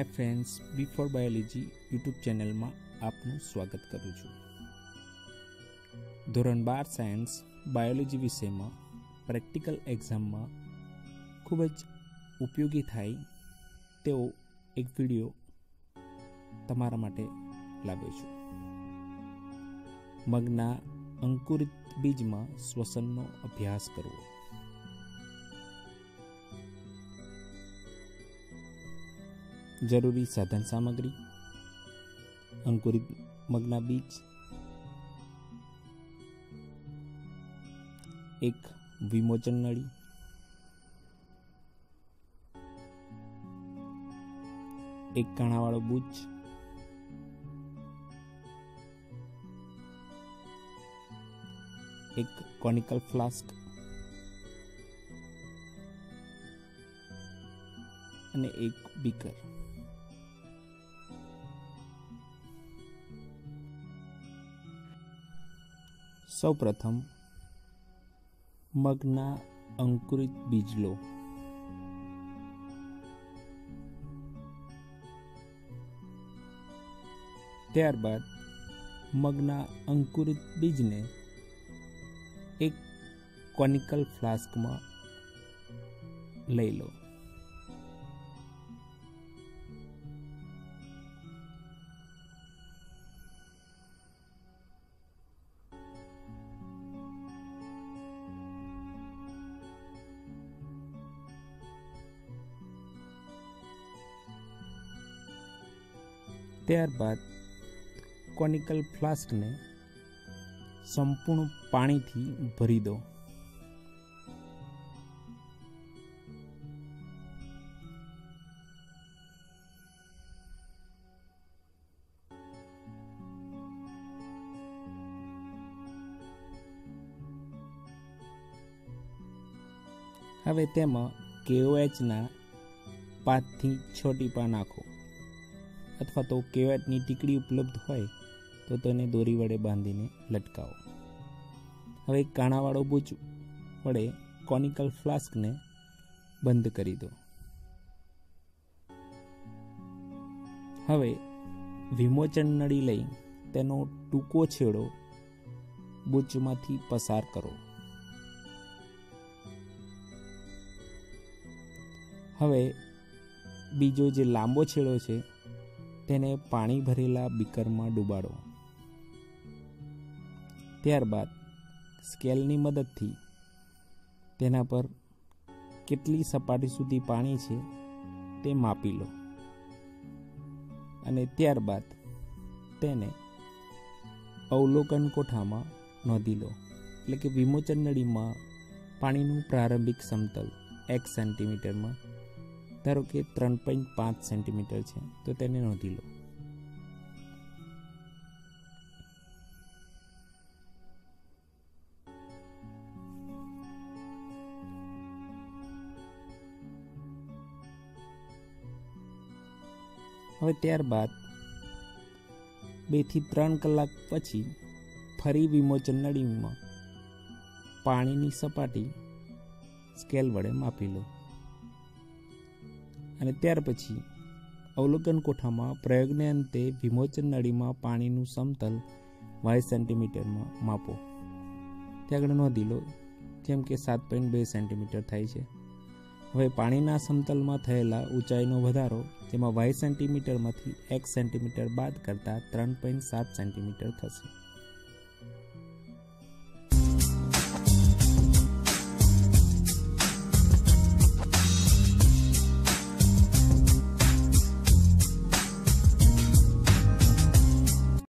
Hi friends B four biology YouTube ચેનલમાં આપનું સ્વાગત કરું છું. ધોરણ બાર સાયન્સ બાયોલોજી વિષયમાં પ્રેક્ટિકલ એક્ઝામમાં ખૂબ જ ઉપયોગી થાય તેવો એક વીડિયો તમારા માટે લાવ્યો છું. મગના અંકુરિત બીજમાં શ્વસનનો અભ્યાસ કરવો. જરૂરી સાધન સામગ્રી, અંકુરિત મગના બીજ, એક વિમોચન નળી, એક કાણાવાળો બુચ, એક કોનિકલ ફ્લાસ્ક અને એક બીકર. સૌપ્રથમ મગના અંકુરિત બીજ લો ત્યારબાદ મગના અંકુરિત બીજને એક કોનિકલ ફ્લાસ્કમાં લઈ લો. ત્યારબાદ કોનિકલ ફ્લાસ્કને સંપૂર્ણ પાણીથી ભરી દો. હવે તેમાં કેઓએચના પાંચથી છ ટીપા નાખો. અથવા તો કેવાટની ટીકડી ઉપલબ્ધ હોય, તો તેને દોરી વડે બાંધીને લટકાવો. હવે કાણાવાળો બૂચ વડે કોનિકલ ફ્લાસ્કને બંધ કરી દો. હવે વિમોચન નળી લઈ તેનો ટૂંકો છેડો બૂચમાંથી પસાર કરો. હવે બીજો જે લાંબો છેડો છે તેને પાણી ભરેલા બીકરમાં ડૂબાડો. ત્યારબાદ સ્કેલની મદદથી તેના પર કેટલી સપાટી સુધી પાણી છે તે માપી લો. અને ત્યારબાદ તેને અવલોકન કોઠામાં નોંધી લો, એટલે કે વિમોચન નળીમાં પાણીનું પ્રારંભિક સમતલ, એક સેન્ટીમીટરમાં ધારો કે ત્રણ પોઈન્ટ પાંચ સેન્ટીમીટર છે, તો તેને નોંધી લો. હવે ત્યારબાદ બેથી ત્રણ કલાક પછી ફરી વિમોચન નળીમાં પાણીની સપાટી સ્કેલ વડે માપી લો. અને ત્યાર પછી અવલોકન કોઠામાં પ્રયોગને અંતે વિમોચન નળીમાં પાણીનું સમતલ વાય સેન્ટીમીટરમાં માપો. ત્યાં આગળ નોંધી લો, જેમ કે સાત પોઈન્ટ બે સેન્ટીમીટર થાય છે. હવે પાણીના સમતલમાં થયેલા ઊંચાઈનો વધારો, જેમાં વાય સેન્ટીમીટરમાંથી એક સેન્ટીમીટર બાદ કરતાં ત્રણ પોઈન્ટ સાત સેન્ટીમીટર થશે.